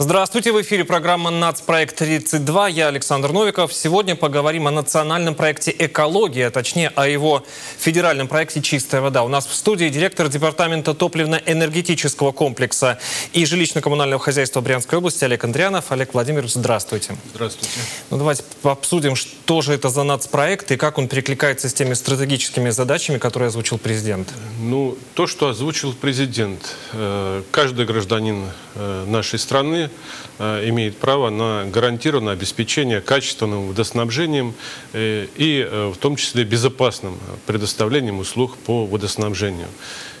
Здравствуйте, в эфире программа «Нацпроект 32». Я Александр Новиков. Сегодня поговорим о национальном проекте «Экология», а точнее о его федеральном проекте «Чистая вода». У нас в студии директор департамента топливно-энергетического комплекса и жилищно-коммунального хозяйства Брянской области Олег Андрианов. Олег Владимирович, здравствуйте. Здравствуйте. Ну, давайте обсудим, что же это за нацпроект и как он перекликается с теми стратегическими задачами, которые озвучил президент. Ну, то, что озвучил президент, э, каждый гражданин э, нашей страны Э, имеет право на гарантированное обеспечение качественным водоснабжением э, и э, в том числе безопасным предоставлением услуг по водоснабжению.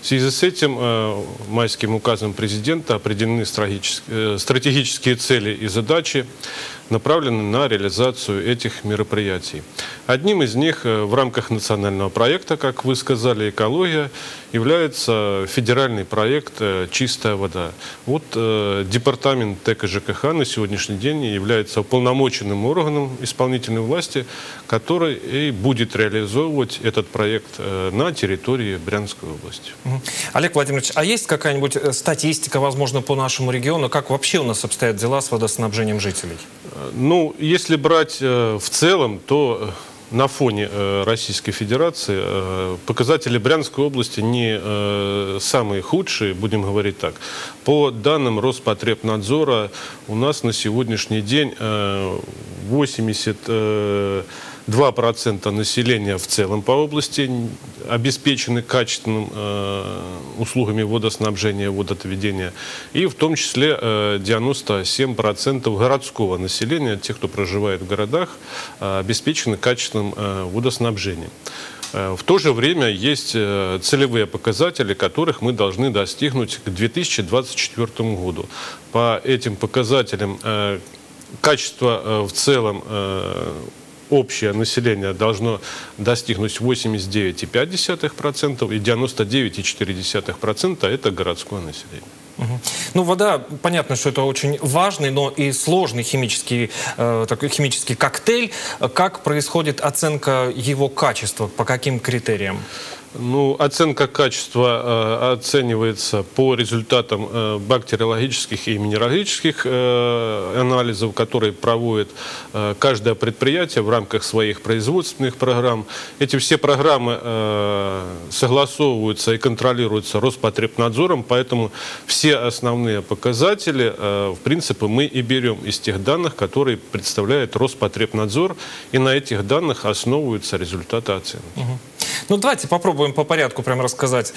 В связи с этим майским указом президента определены стратегические цели и задачи, направленные на реализацию этих мероприятий. Одним из них в рамках национального проекта, как вы сказали, «Экология», является федеральный проект «Чистая вода». Вот департамент ТЭК ЖКХ на сегодняшний день является уполномоченным органом исполнительной власти, который и будет реализовывать этот проект э, на территории Брянской области. Олег Владимирович, а есть какая-нибудь э, статистика, возможно, по нашему региону, как вообще у нас обстоят дела с водоснабжением жителей? Э, ну, если брать в целом, то на фоне э, Российской Федерации э, показатели Брянской области не э, самые худшие, будем говорить так. По данным Роспотребнадзора у нас на сегодняшний день 80 2% населения в целом по области обеспечены качественным э, услугами водоснабжения, водоотведения. И в том числе э, 97% городского населения, тех, кто проживает в городах, э, обеспечены качественным э, водоснабжением. Э, в то же время есть э, целевые показатели, которых мы должны достигнуть к 2024 году. По этим показателям э, качество в целом общее население должно достигнуть 89,5% и 99,4% это городское население. Ну, вода, понятно, что это очень важный, но и сложный химический, э, такой химический коктейль. Как происходит оценка его качества, по каким критериям? Ну, оценка качества э, оценивается по результатам э, бактериологических и минералогических э, анализов, которые проводит э, каждое предприятие в рамках своих производственных программ. Эти все программы э, согласовываются и контролируются Роспотребнадзором, поэтому все основные показатели, э, в принципе, мы и берем из тех данных, которые представляет Роспотребнадзор, и на этих данных основываются результаты оценки. Угу. Ну, давайте попробуем по порядку прям рассказать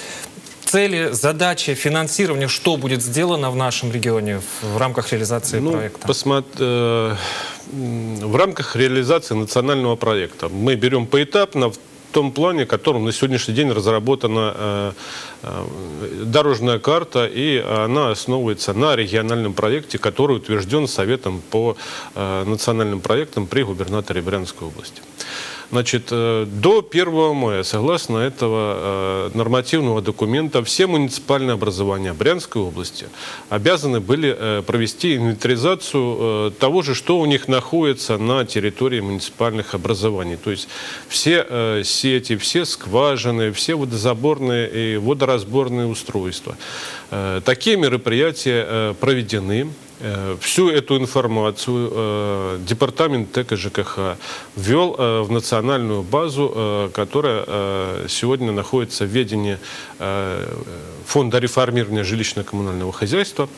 цели, задачи, финансирование, что будет сделано в нашем регионе в рамках реализации ну, проекта? Посмотри, э, в рамках реализации национального проекта мы берем поэтапно в том плане, которым на сегодняшний день разработана э, э, дорожная карта, и она основывается на региональном проекте, который утвержден Советом по национальным проектам при губернаторе Брянской области. Значит, э, до 1 мая, согласно этого э, нормативного документа, все муниципальные образования Брянской области обязаны были э, провести инвентаризацию того же, что у них находится на территории муниципальных образований. То есть все сети, все скважины, все водозаборные и водоразборные устройства. Такие мероприятия проведены. Э, всю эту информацию э, департамент ТЭК ЖКХ ввел э, в национальную базу, которая сегодня находится в ведении Фонда реформирования жилищно-коммунального хозяйства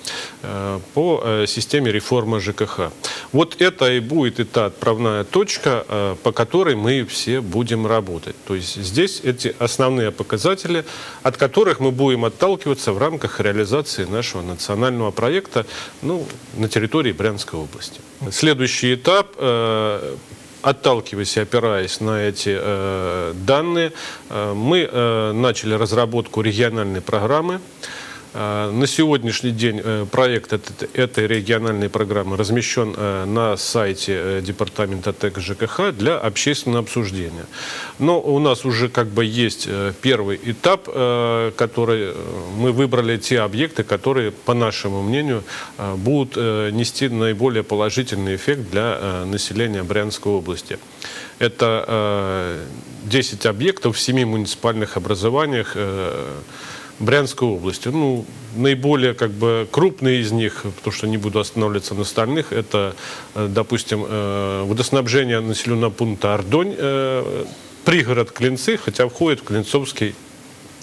по системе реформы ЖКХ. Вот это и будет и та отправная точка, по которой мы все будем работать. То есть здесь эти основные показатели, от которых мы будем отталкиваться в рамках реализации нашего национального проекта. Ну, на территории Брянской области. Следующий этап э, отталкиваясь и опираясь на эти э, данные, э, мы э, начали разработку региональной программы. На сегодняшний день э, проект этой региональной программы размещен э, на сайте э, Департамента ТЭК ЖКХ для общественного обсуждения. Но у нас уже как бы есть первый этап, который мы выбрали те объекты, которые, по нашему мнению, будут нести наиболее положительный эффект для населения Брянской области. Это 10 объектов в 7 муниципальных образованиях Брянской области. Ну, наиболее как бы крупные из них, потому что не буду останавливаться на остальных, это, допустим, водоснабжение населенного пункта Ордонь, пригород Клинцы, хотя входит в Клинцовский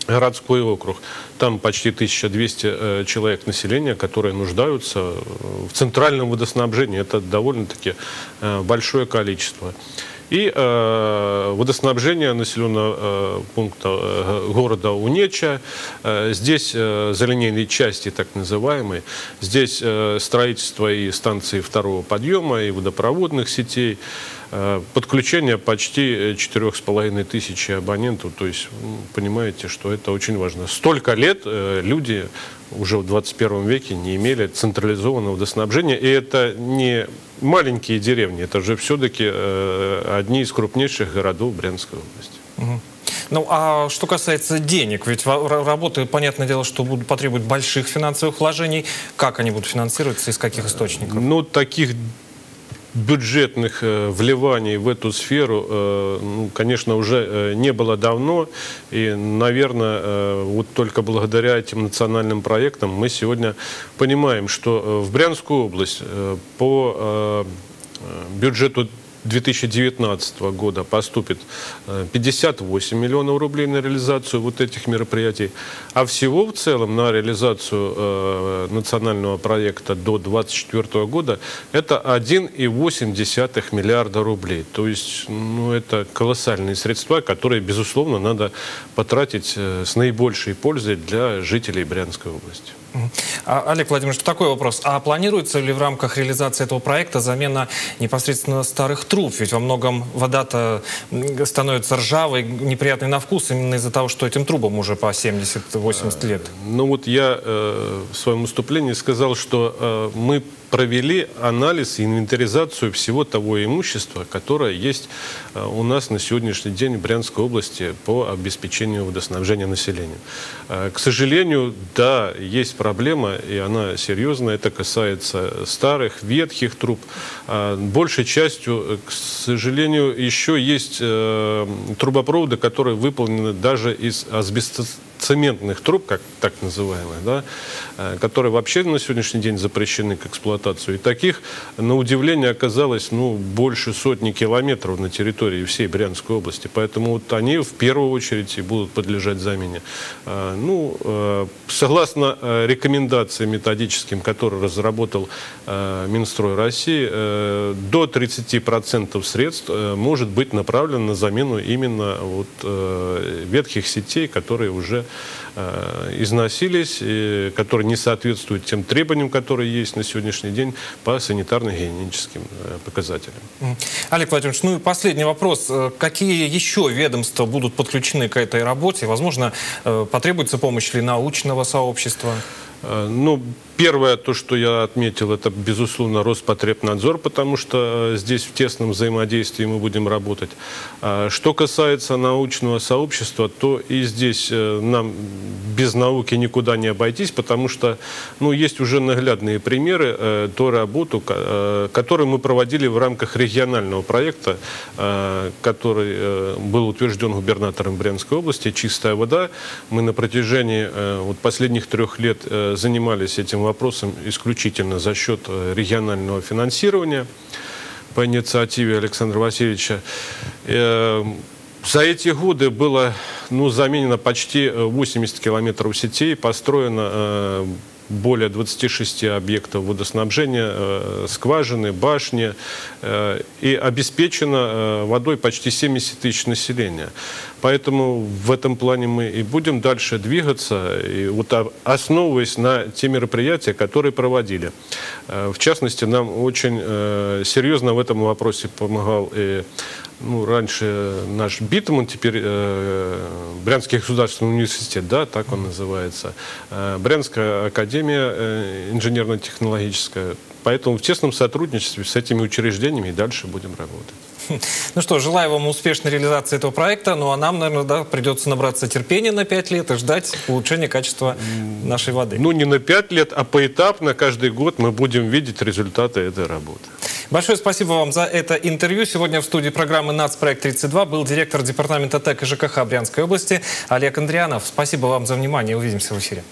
городской округ. Там почти 1200 э, человек населения, которые нуждаются в центральном водоснабжении. Это довольно-таки э, большое количество. И э, водоснабжение населенного э, пункта э, города Унеча. Э, здесь э, залинейные части, так называемые. Здесь э, строительство и станции второго подъема, и водопроводных сетей. Подключение почти 4,5 тысячи абонентов. То есть, понимаете, что это очень важно. Столько лет люди уже в 21 веке не имели централизованного водоснабжения. И это не маленькие деревни, это же все-таки э, одни из крупнейших городов Брянской области. Ну, а что касается денег, ведь работы, понятное дело, что будут потребовать больших финансовых вложений. Как они будут финансироваться, из каких источников? Ну, таких бюджетных э, вливаний в эту сферу, э, ну, конечно, уже э, не было давно. И, наверное, вот только благодаря этим национальным проектам мы сегодня понимаем, что в Брянскую область по бюджету 2019 года поступит 58 э, миллионов рублей на реализацию вот этих мероприятий, а всего в целом на реализацию э, национального проекта до 2024 года это 1,8 миллиарда рублей. То есть ну, это колоссальные средства, которые, безусловно, надо потратить э, с наибольшей пользой для жителей Брянской области. А, Олег Владимирович, такой вопрос. А планируется ли в рамках реализации этого проекта замена непосредственно старых труб? Ведь во многом вода-то становится ржавой, неприятной на вкус именно из-за того, что этим трубам уже по 70-80 лет. Ну вот я э, в своем выступлении сказал, что э, мы провели анализ и инвентаризацию всего того имущества, которое есть э, у нас на сегодняшний день в Брянской области по обеспечению водоснабжения населения. Э, к сожалению, да, есть проблема, и она серьезная. Это касается старых, ветхих труб. Э, большей частью, к сожалению, еще есть трубопроводы, которые выполнены даже из асбестоцементных цементных труб, как так называемых, да, э, которые вообще на сегодняшний день запрещены к эксплуатации. И таких, на удивление, оказалось ну, больше сотни километров на территории всей Брянской области. Поэтому вот они в первую очередь и будут подлежать замене. Э, ну, э, согласно рекомендациям методическим, которые разработал Минстрой России, до 30% средств может быть направлено на замену именно вот, ветхих сетей, которые уже Э, износились, и которые не соответствуют тем требованиям, которые есть на сегодняшний день по санитарно-гигиеническим э, показателям. Олег Владимирович, ну и последний вопрос. Э, какие еще ведомства будут подключены к этой работе? Возможно, потребуется помощь ли научного сообщества? Ну, Первое, то, что я отметил, это, безусловно, Роспотребнадзор, потому что э, здесь в тесном взаимодействии мы будем работать. А что касается научного сообщества, то и здесь э, нам без науки никуда не обойтись, потому что ну, есть уже наглядные примеры э, той работы, которую мы проводили в рамках регионального проекта, который был утвержден губернатором Брянской области «Чистая вода». Мы на протяжении вот, последних трех лет занимались этим вопросом исключительно за счет э, регионального финансирования по инициативе Александра Васильевича. Э, за эти годы было ну, заменено почти 80 э, километров сетей, построено более 26 объектов водоснабжения, э, скважины, башни, э, и обеспечено э, водой почти 70 тысяч населения. Поэтому в этом плане мы и будем дальше двигаться, и вот основываясь на те мероприятия, которые проводили. В частности, нам очень серьезно в этом вопросе помогал и ну, раньше наш Битман, теперь э, Брянский государственный университет, да, так он называется. Э, Брянская академия э, инженерно-технологическая Поэтому в тесном сотрудничестве с этими учреждениями и дальше будем работать. Ну что, желаю вам успешной реализации этого проекта. Ну а нам, наверное, да, придется набраться терпения на 5 лет и ждать улучшения качества нашей воды. Ну не на 5 лет, а поэтапно каждый год мы будем видеть результаты этой работы. Большое спасибо вам за это интервью. Сегодня в студии программы «Нацпроект-32» был директор департамента ТЭК и ЖКХ Брянской области Олег Андрианов. Спасибо вам за внимание. Увидимся в эфире.